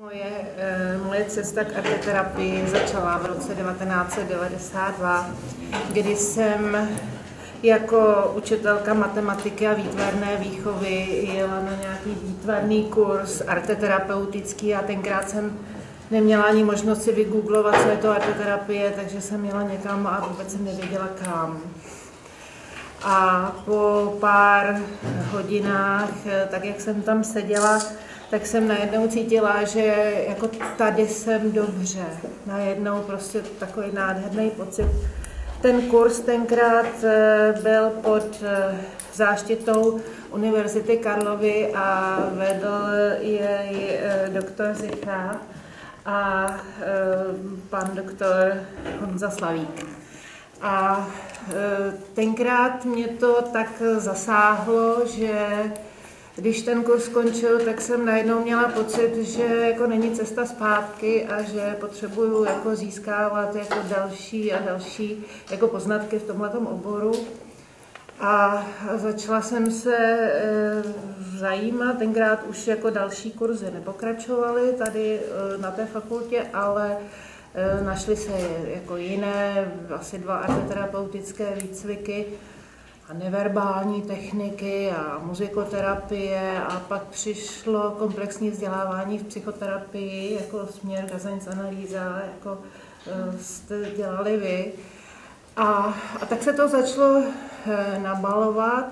Moje, eh, moje cesta k arteterapii začala v roce 1992, kdy jsem jako učitelka matematiky a výtvarné výchovy jela na nějaký výtvarný kurz arteterapeutický a tenkrát jsem neměla ani možnost si vygooglovat, co je to arteterapie, takže jsem jela někam a vůbec jsem nevěděla kam. A po pár hodinách, eh, tak jak jsem tam seděla, tak jsem najednou cítila, že jako tady jsem dobře. Najednou prostě takový nádherný pocit. Ten kurz tenkrát eh, byl pod eh, záštitou Univerzity Karlovy a vedl jej doktor Zicha a pan doktor Honza Slavík. A tenkrát mě to tak zasáhlo, že když ten kurz skončil, tak jsem najednou měla pocit, že jako není cesta zpátky a že potřebuju jako získávat jako další a další jako poznatky v tomto oboru. A začala jsem se e, zajímat, tenkrát už jako další kurzy nepokračovaly tady e, na té fakultě, ale našly se jako jiné, asi dva arteterapeutické výcviky, a neverbální techniky a muzikoterapie a pak přišlo komplexní vzdělávání v psychoterapii jako směr Gazaňc analýza, jako e, jste dělali vy. A, a tak se to začalo e, nabalovat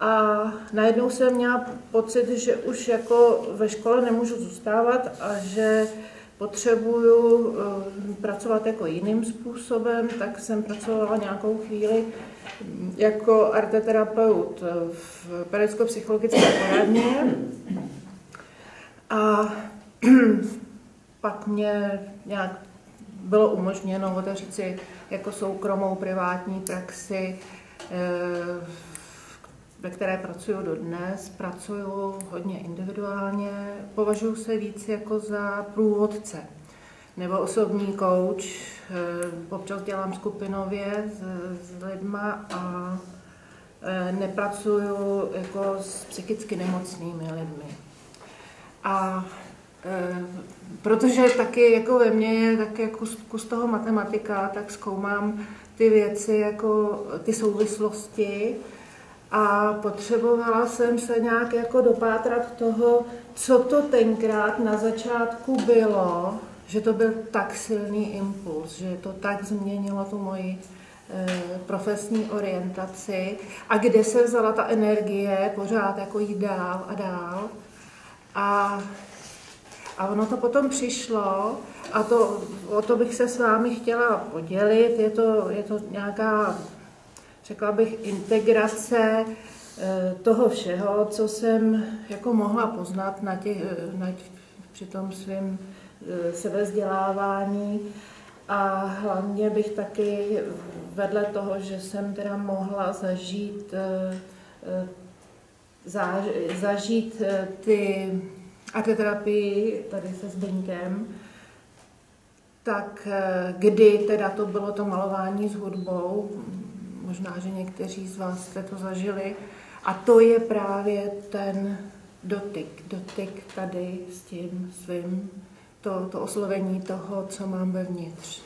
a najednou jsem měla pocit, že už jako ve škole nemůžu zůstávat a že potřebuju e, pracovat jako jiným způsobem, tak jsem pracovala nějakou chvíli jako arteterapeut v pedagogicko-psychologické poradně. A pak mě nějak bylo umožněno otevřít si jako soukromou privátní praxi, eh, ve které pracuju dodnes. Pracuju hodně individuálně, považuji se víc jako za průvodce nebo osobní coach. Eh, občas dělám skupinově s, s lidma a eh, nepracuju jako s psychicky nemocnými lidmi. A e, protože taky jako ve mně je tak jako kus toho matematika, tak zkoumám ty věci, jako ty souvislosti a potřebovala jsem se nějak jako dopátrat toho, co to tenkrát na začátku bylo, že to byl tak silný impuls, že to tak změnilo tu moji e, profesní orientaci a kde se vzala ta energie pořád jako jít dál a dál. A, a ono to potom přišlo a to, o to bych se s vámi chtěla podělit. Je to, je to nějaká, řekla bych, integrace e, toho všeho, co jsem jako mohla poznat na těch, na, při tom svém Eh, sebezdělávání a hlavně bych taky vedle toho, že jsem teda mohla zažít, eh, eh, zažít ty arteterapii tady se Zdeňkem, tak kdy teda to bylo to malování s hudbou, možná, že někteří z vás jste to zažili, a to je právě ten dotyk, dotyk tady s tím svým to, to oslovení toho, co mám vevnitř.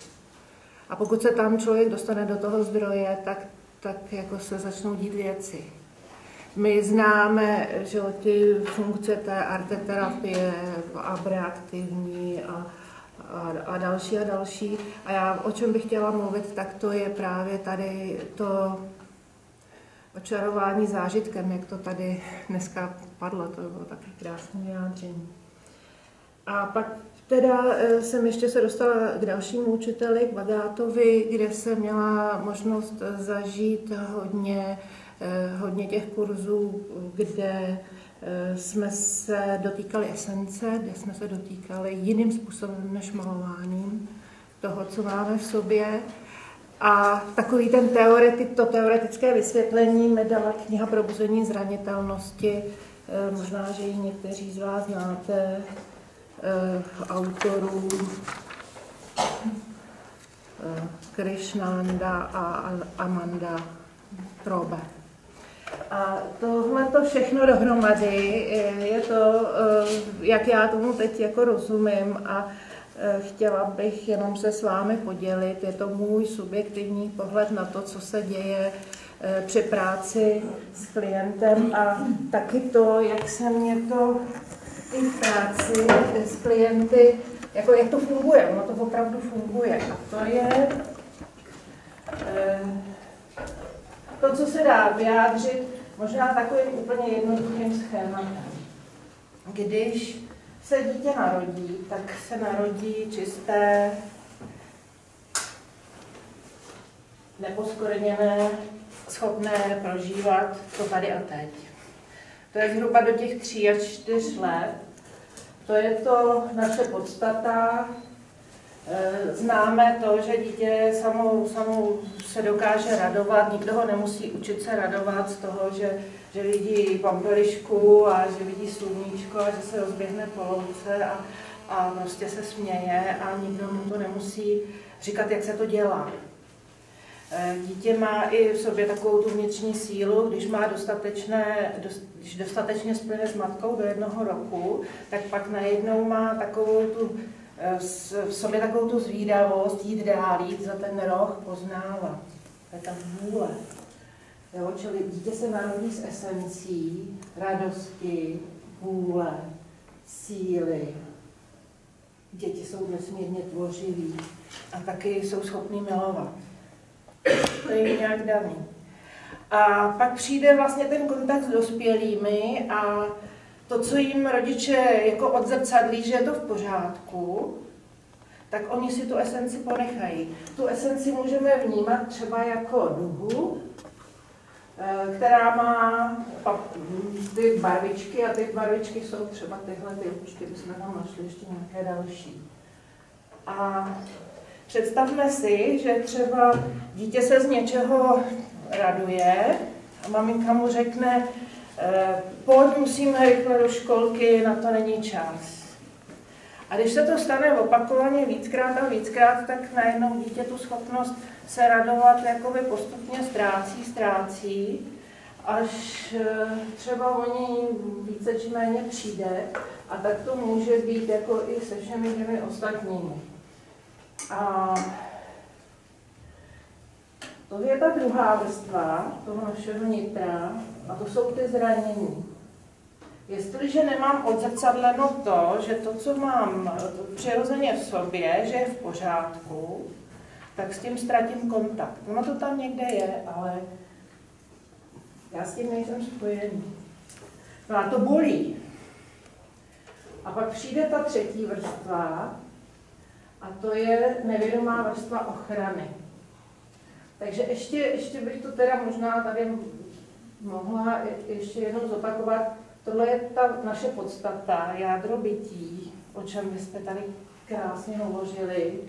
A pokud se tam člověk dostane do toho zdroje, tak, tak jako se začnou dít věci. My známe že ty funkce té arteterapie, abreaktivní a, a, a další a další. A já o čem bych chtěla mluvit, tak to je právě tady to očarování zážitkem, jak to tady dneska padlo, to bylo taky krásné vyjádření. A pak Teda eh, jsem ještě se dostala k dalšímu učiteli, k Bagátovi, kde jsem měla možnost zažít hodně, eh, hodně těch kurzů, kde jsme se dotýkali esence, kde jsme se dotýkali jiným způsobem než malováním toho, co máme v sobě. A takový ten teoretik, to teoretické vysvětlení mi dala kniha Probuzení zranitelnosti. Možná, že ji někteří z vás znáte, Eh, autorů eh, Krishnanda a Amanda Trobe. A tohle to všechno dohromady je to jak já tomu teď jako rozumím a eh, chtěla bych jenom se s vámi podělit. Je to můj subjektivní pohled na to, co se děje eh, při práci s klientem a taky to, jak se mě to i v práci s klienty, jako jak to funguje, ono to opravdu funguje. A to je to, co se dá vyjádřit možná takovým úplně jednoduchým schématem. Když se dítě narodí, tak se narodí čisté, neposkorněné, schopné prožívat to tady a teď. To je zhruba do těch tří až čtyř let. To je to naše podstata, známe to, že dítě samou, samou se dokáže radovat, nikdo ho nemusí učit se radovat z toho, že, že vidí pampelišku a že vidí sluníčko a že se rozběhne po louce a, a prostě se směje a nikdo mu to nemusí říkat, jak se to dělá. Eh, dítě má i v sobě takovou tu vnitřní sílu, když má dostatečné, když dostatečně splyne s matkou do jednoho roku, tak pak najednou má takovou tu v sobě takovou tu zvídavost, jít dál, jít za ten roh, poznávat. To je ta vůle. Jo, čili dítě se narodí s esencí radosti, vůle, síly. Děti jsou nesmírně tvořiví a taky jsou schopní milovat. To je nějak daný. A pak přijde vlastně ten kontakt s dospělými a to, co jim rodiče jako odzrcadlí, že je to v pořádku, tak oni si tu esenci ponechají. Tu esenci můžeme vnímat třeba jako duhu, eh, která má ty barvičky a ty barvičky jsou třeba tyhle, ty určitě bychom tam našli ještě nějaké další. A představme si, že třeba dítě se z něčeho raduje a maminka mu řekne, pojď, musíme rychle do školky, na to není čas. A když se to stane opakovaně víckrát a víckrát, tak najednou dítě tu schopnost se radovat jakoby postupně ztrácí, ztrácí, až eh, třeba o ní více či méně přijde a tak to může být jako i se všemi těmi ostatními. A to je ta druhá vrstva toho našeho nitra, a to jsou ty zranění. Jestliže nemám odzrcadleno to, že to, co mám přirozeně v sobě, že je v pořádku, tak s tím ztratím kontakt. Ono to tam někde je, ale já s tím nejsem spojený. No a to bolí. A pak přijde ta třetí vrstva, a to je nevědomá vrstva ochrany. Takže ještě, ještě bych to teda možná tady mohla ještě jednou zopakovat. Tohle je ta naše podstata, jádro bytí, o čem vy tady krásně hovořili,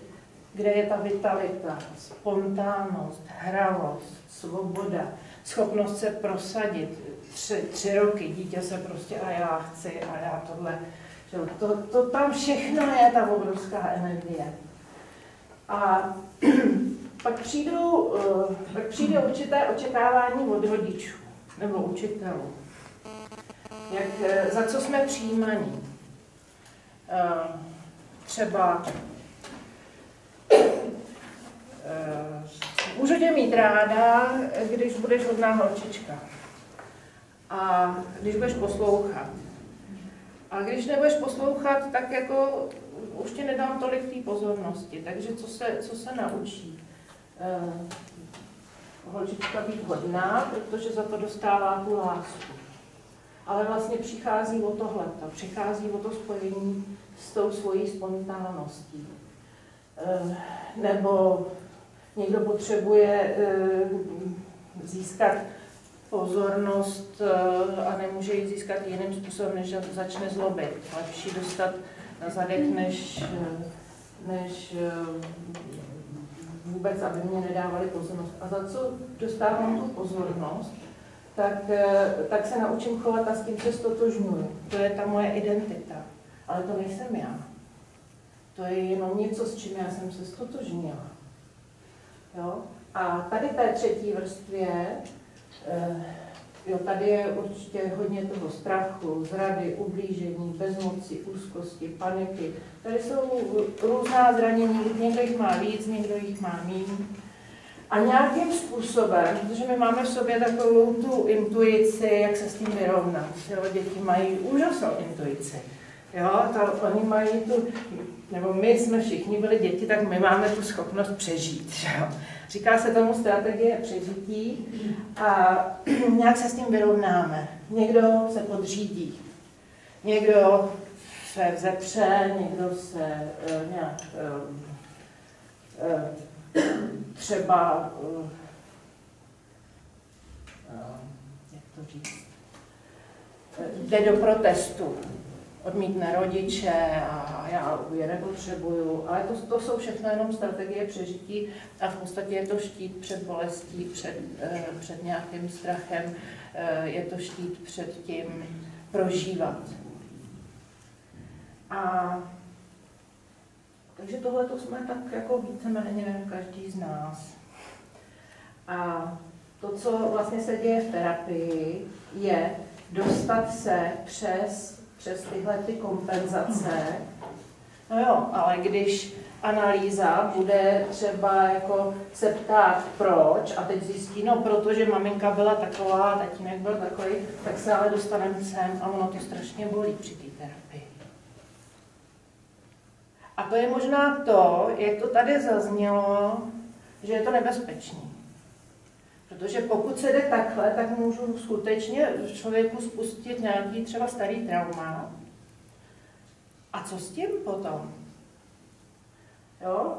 kde je ta vitalita, spontánnost, hravost, svoboda, schopnost se prosadit. Tři, tři roky dítě se prostě a já chci a já tohle. Že to, to tam všechno je ta obrovská energie. A pak, přijdou, eh, pak přijde určité očekávání od rodičů nebo učitelů. Jak, eh, za co jsme přijímaní. Eh, třeba můžu tě mít ráda, když budeš hodná holčička. A když budeš poslouchat. A když nebudeš poslouchat, tak jako už ti nedám tolik té pozornosti. Takže co se, co se naučí? Uh, holčička být hodná, protože za to dostává tu lásku. Ale vlastně přichází o tohleto, přichází o to spojení s tou svojí spontánností. Uh, nebo někdo potřebuje uh, získat pozornost a nemůže ji získat jiným způsobem, než začne zlobit. Lepší dostat na zadek, než, než vůbec, aby mě nedávali pozornost. A za co dostávám tu pozornost, tak, tak se naučím chovat a s tím se stotožňuji. To je ta moje identita. Ale to nejsem já. To je jenom něco, s čím já jsem se stotožnila. Jo? A tady té třetí vrstvě eh, Jo, tady je určitě hodně toho strachu, zrady, ublížení, bezmoci, úzkosti, paniky. Tady jsou různá zranění, někdo jich má víc, někdo jich má méně. A nějakým způsobem, protože my máme v sobě takovou tu intuici, jak se s tím vyrovnat. Jo, děti mají úžasnou intuici. Jo, ta, oni mají tu, nebo my jsme všichni byli děti, tak my máme tu schopnost přežít. Jo. Říká se tomu strategie přežití a nějak se s tím vyrovnáme. Někdo se podřídí, někdo se vzepře, někdo se uh, nějak uh, uh, třeba, uh, jak to říct, jde do protestu odmítne rodiče a já je nepotřebuju. Ale to, to jsou všechno jenom strategie přežití a v podstatě je to štít před bolestí, před, eh, před nějakým strachem, eh, je to štít před tím prožívat. A takže tohle to jsme tak jako víceméně každý z nás. A to, co vlastně se děje v terapii, je dostat se přes přes tyhle ty kompenzace. No jo, ale když analýza bude třeba jako se ptát proč a teď zjistí, no protože maminka byla taková, tatínek byl takový, tak se ale dostaneme sem a ono to strašně bolí při té terapii. A to je možná to, jak to tady zaznělo, že je to nebezpečný. Protože pokud se jde takhle, tak můžu skutečně člověku spustit nějaký třeba starý trauma. A co s tím potom? Jo?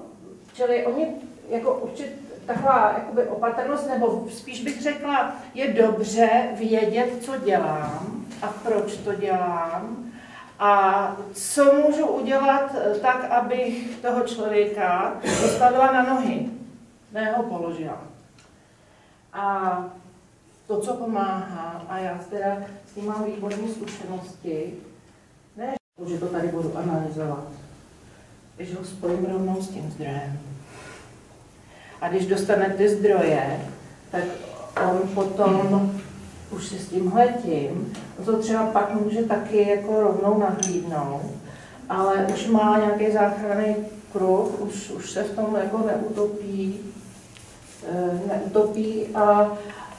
Čili oni jako určit taková jakoby opatrnost, nebo spíš bych řekla, je dobře vědět, co dělám a proč to dělám a co můžu udělat tak, abych toho člověka postavila na nohy, ne ho položila. A to, co pomáhá, a já teda s tím mám výborné zkušenosti, ne, že to tady budu analyzovat, když ho spojím rovnou s tím zdrojem. A když dostane ty zdroje, tak on potom už si s tím hletím, to třeba pak může taky jako rovnou nahlídnout, ale už má nějaký záchranný kruh, už, už se v tom jako neutopí, neutopí a,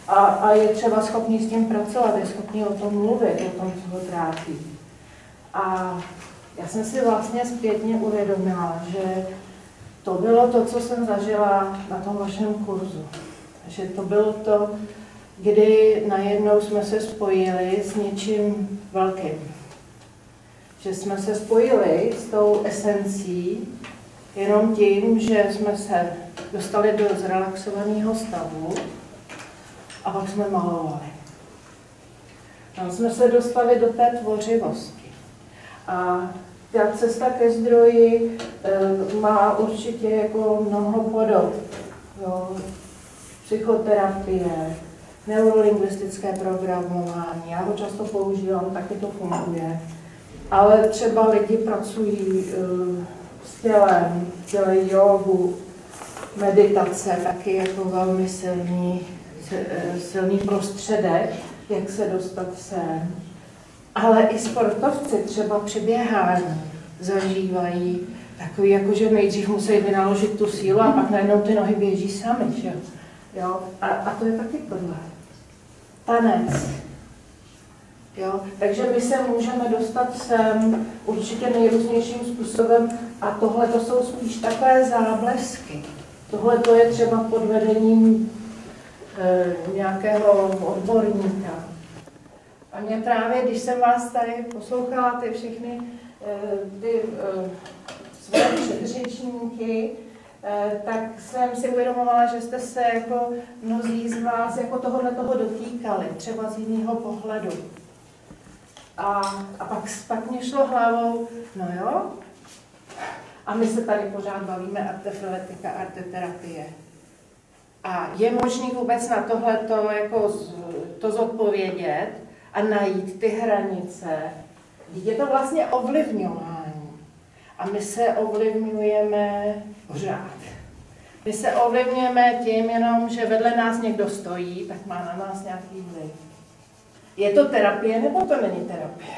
a, a je třeba schopný s tím pracovat, je schopný o tom mluvit, o tom, co ho trápí. A já jsem si vlastně zpětně uvědomila, že to bylo to, co jsem zažila na tom vašem kurzu. Že to bylo to, kdy najednou jsme se spojili s něčím velkým. Že jsme se spojili s tou esencí jenom tím, že jsme se dostali do zrelaxovaného stavu a pak jsme malovali. Tam jsme se dostali do té tvořivosti. A ta cesta ke zdroji e, má určitě jako mnoho podob. Jo. Psychoterapie, neurolingvistické programování, já ho často používám, taky to funguje. Ale třeba lidi pracují e, s tělem, dělají jogu, meditace taky jako velmi silný, silný prostředek, jak se dostat sem. Ale i sportovci třeba při běhání zažívají takový, jako že nejdřív musí vynaložit tu sílu a pak najednou ty nohy běží sami. Že? Jo? A, a to je taky tohle. Tanec. Jo? Takže my se můžeme dostat sem určitě nejrůznějším způsobem a tohle to jsou spíš takové záblesky. Tohle to je třeba pod vedením e, nějakého odborníka. A mě právě, když jsem vás tady poslouchala, ty všechny e, ty e, své předřečníky, e, tak jsem si uvědomovala, že jste se jako mnozí z vás jako tohohle toho dotýkali, třeba z jiného pohledu. A, a pak, pak mě šlo hlavou, no jo, a my se tady pořád bavíme artefletika, arteterapie. A je možný vůbec na tohleto jako to zodpovědět a najít ty hranice. Je to vlastně ovlivňování. A my se ovlivňujeme pořád. My se ovlivňujeme tím jenom, že vedle nás někdo stojí, tak má na nás nějaký vliv. Je to terapie nebo to není terapie?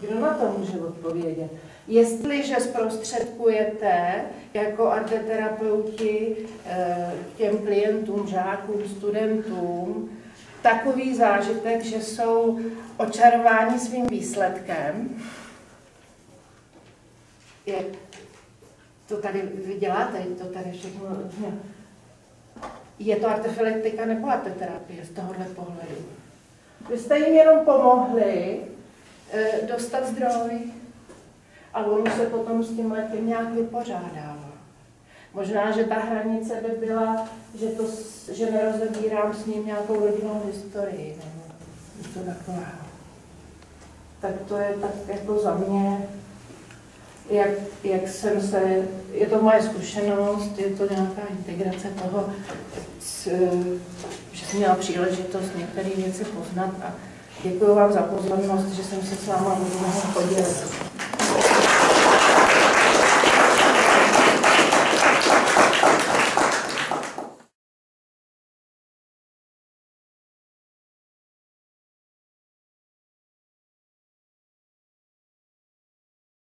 Kdo na to může odpovědět? Jestliže zprostředkujete jako arteterapeuti eh, těm klientům, žákům, studentům takový zážitek, že jsou očarováni svým výsledkem, je, to tady vy děláte, to tady všechno, je to artefilektika nebo arteterapie z tohohle pohledu. Vy jste jim jenom pomohli dostat zdroj, ale on se potom s tím letím nějak vypořádává. Možná, že ta hranice by byla, že, to, že nerozebírám s ním nějakou rodinnou historii nebo něco takového. Tak to je tak jako za mě jak, jak jsem se, je to moje zkušenost, je to nějaká integrace toho, že jsem měla příležitost některé věci poznat a děkuji vám za pozornost, že jsem se s váma mohl podělit.